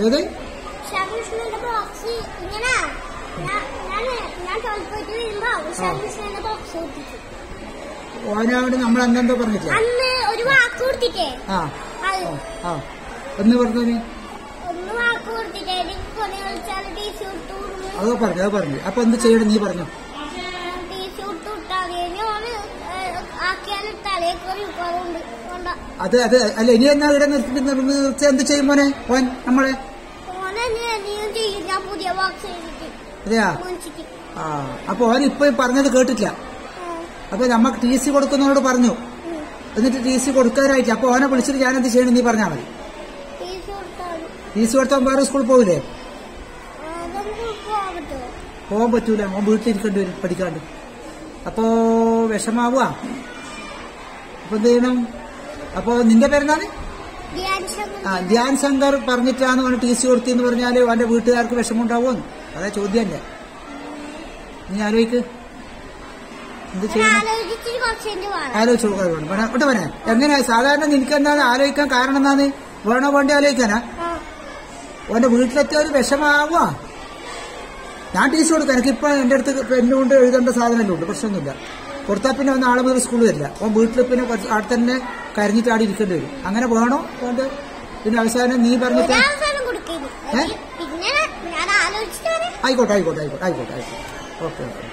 ഏത്? ഓനോട് നമ്മൾ അന്നെന്തോ പറഞ്ഞിട്ടില്ല? അന്ന് ഒരു വാക്ക് കൊടുത്തിട്ടേ. ആ. ആ. എന്ന് പറഞ്ഞു അതോ പറഞ്ഞു അത് പറഞ്ഞു. അപ്പൊ എന്ത് ചെയ്യണം? നീ പറഞ്ഞു. അത് അത് അല്ല ഇനി എന്നാ ഇവിടെ നിർത്തി നിർത്തി എന്ത് ചെയ്യും മോനെ? ഓൻ നമ്മളെ അതെയാ ആ അപ്പൊ ഇപ്പൊ പറഞ്ഞത് കേട്ടിട്ടില്ല. അപ്പൊ നമ്മക്ക് ടി സി കൊടുക്കുന്നവരോട് പറഞ്ഞു. എന്നിട്ട് ടി സി കൊടുക്കാനായിട്ട് അപ്പൊ ഓനെ വിളിച്ചിട്ട് ഞാൻ എന്ത് ചെയ്യണം നീ പറഞ്ഞാൽ മതി. ടി സി കൊടുത്താൽ വേറെ സ്കൂളിൽ പോകില്ലേ പോകാൻ പറ്റൂല ഓൻ വീട്ടിലിരിക്കേണ്ടി വരും പഠിക്കാണ്ട്. അപ്പോ വിഷമാവുക അപ്പൊ എന്ത് ചെയ്യണം? അപ്പൊ നിന്റെ പേരെന്താണ്? ധ്യാൻ ശങ്കർ പറഞ്ഞിട്ടാണ് അവന് ടി സി കൊടുത്തിന്ന് പറഞ്ഞാൽ അവന്റെ വീട്ടുകാർക്ക് വിഷമമുണ്ടാവുമെന്ന്. അതാ ചോദ്യമല്ലേ നീ ആലോചിക്ക് എന്ത് ചെയ്യണം? ആലോചിച്ചു ഇവിടെ പറയാ എങ്ങനെയാ? സാധാരണ നിനക്ക് എന്താണ് ആലോചിക്കാൻ കാരണം എന്താണ് വേണോ വേണ്ടി ആലോചിക്കാനാ. ഓന്റെ വീട്ടിലെത്തിയ ഒരു വിഷമാവുക ഞാൻ ടി സി കൊടുക്കാം. എനിക്കിപ്പോ എന്റെ അടുത്ത് പെണ്ണു കൊണ്ട് എഴുതേണ്ട സാധനമല്ലേ ഉണ്ട് പ്രശ്നമൊന്നുമില്ല. കൊടുത്താൽ പിന്നെ ഒന്ന് ആളെ മുതൽ സ്കൂളിൽ വരില്ല. അപ്പൊ വീട്ടിൽ പിന്നെ അവിടെ തന്നെ കരഞ്ഞിട്ട് ആടി ഇരിക്കേണ്ടി വരും. അങ്ങനെ വേണോ? വേണ്ട? പിന്നെ അവസാനം നീ പറഞ്ഞിട്ട് ആയിക്കോട്ടെ ആയിക്കോട്ടെ ആയിക്കോട്ടെ ആയിക്കോട്ടെ ആയിക്കോട്ടെ. Okay okay.